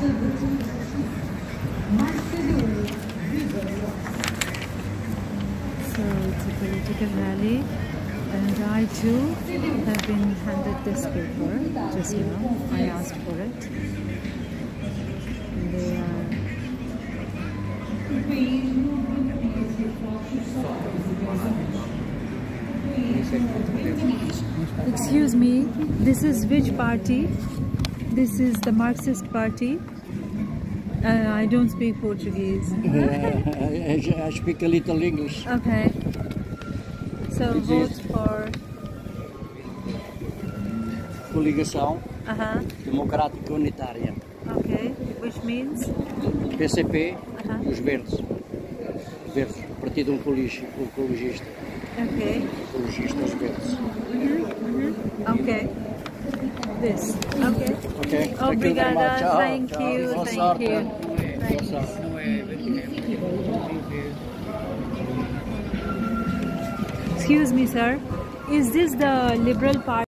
So it's a political rally and I too have been handed this paper just now. I asked for it. And they are Excuse me, this is which party? This is the Marxist party. Uh, I don't speak Portuguese. I, I speak a little English. Okay. So Which vote for. Coligação Uh huh. Democrática Unitária. Okay. Which means. PCP Aham. e os Verdes. Verdes, Partido. Ecologista. Okay. Ecologista, os Verdes. Okay. This. Okay. Ok? Thank you very Obrigada. much. Tchau, Thank you. Thank you. Boa sorte. Excuse me, sir. Is this the Liberal Party?